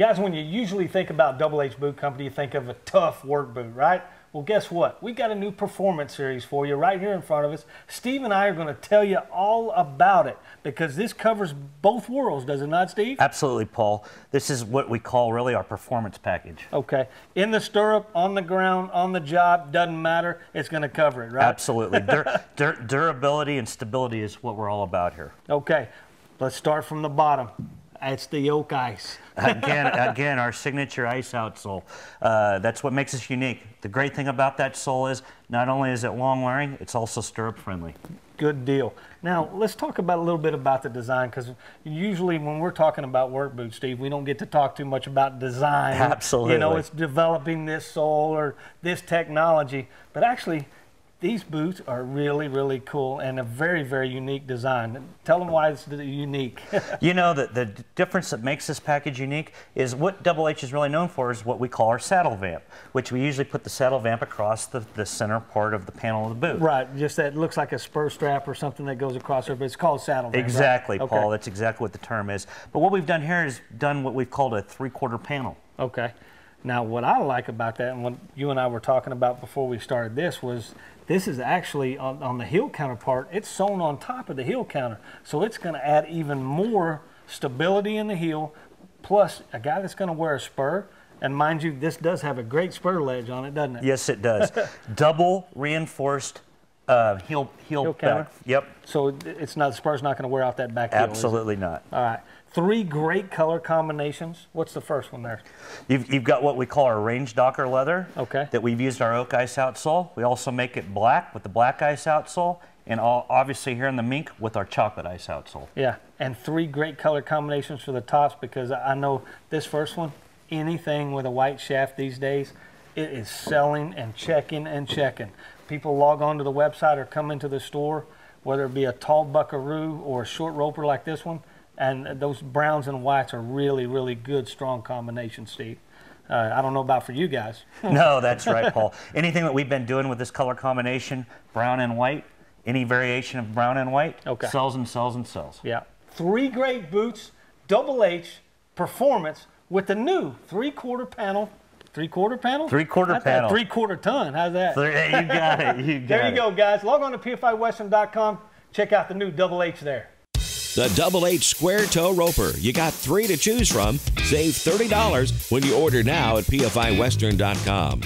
Guys, when you usually think about Double H Boot Company, you think of a tough work boot, right? Well, guess what? We got a new performance series for you right here in front of us. Steve and I are going to tell you all about it because this covers both worlds, does it not, Steve? Absolutely, Paul. This is what we call really our performance package. Okay. In the stirrup, on the ground, on the job, doesn't matter. It's going to cover it, right? Absolutely. dur dur durability and stability is what we're all about here. Okay. Let's start from the bottom. It's the oak ice. again, again, our signature ice outsole. Uh, that's what makes us unique. The great thing about that sole is not only is it long wearing, it's also stirrup friendly. Good deal. Now let's talk about a little bit about the design because usually when we're talking about work boots, Steve, we don't get to talk too much about design. Absolutely. You know, it's developing this sole or this technology, but actually these boots are really, really cool and a very, very unique design. Tell them why it's unique. you know, the, the difference that makes this package unique is what Double H is really known for is what we call our saddle vamp, which we usually put the saddle vamp across the, the center part of the panel of the boot. Right, just that looks like a spur strap or something that goes across there, but it's called saddle vamp. Exactly, right? Paul. Okay. That's exactly what the term is. But what we've done here is done what we've called a three-quarter panel. Okay. Now, what I like about that, and what you and I were talking about before we started this, was this is actually on, on the heel counterpart. It's sewn on top of the heel counter, so it's going to add even more stability in the heel. Plus, a guy that's going to wear a spur, and mind you, this does have a great spur ledge on it, doesn't it? Yes, it does. Double reinforced uh, heel heel, heel counter. back. Yep. So it's not the spur's not going to wear off that back heel. Absolutely not. All right. Three great color combinations. What's the first one there? You've, you've got what we call our range docker leather. Okay. That we've used our oak ice outsole. We also make it black with the black ice outsole, and all, obviously here in the mink with our chocolate ice outsole. Yeah, and three great color combinations for the tops because I know this first one, anything with a white shaft these days, it is selling and checking and checking. People log on to the website or come into the store, whether it be a tall buckaroo or a short roper like this one, and those browns and whites are really, really good, strong combinations, Steve. Uh, I don't know about for you guys. no, that's right, Paul. Anything that we've been doing with this color combination, brown and white, any variation of brown and white, okay. sells and sells and sells. Yeah. Three great boots, double H performance with the new three-quarter panel Three quarter panel? Three quarter That's panel. Three quarter ton. How's that? you got it. You got there you it. go, guys. Log on to PFIWestern.com. Check out the new Double H there. The Double H Square Toe Roper. You got three to choose from. Save $30 when you order now at PFIWestern.com.